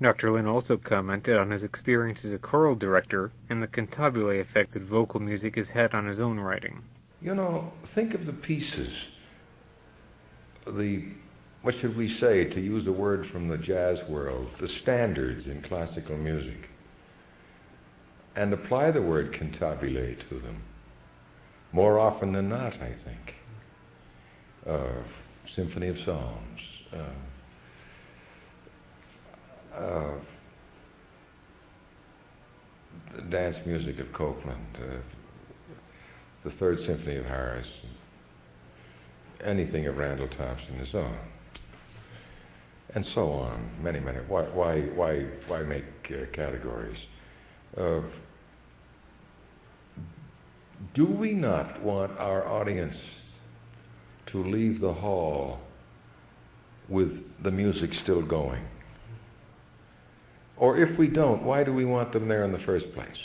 Dr. Lynn also commented on his experience as a choral director and the cantabile effect that vocal music has had on his own writing. You know, think of the pieces, the, what should we say, to use a word from the jazz world, the standards in classical music, and apply the word cantabile to them. More often than not, I think. Uh, Symphony of Psalms. Uh, uh, the dance music of Copland, uh, the Third Symphony of Harris, anything of Randall Thompson so on, and so on. Many, many. Why, why, why, why make uh, categories? Uh, do we not want our audience to leave the hall with the music still going? Or if we don't, why do we want them there in the first place?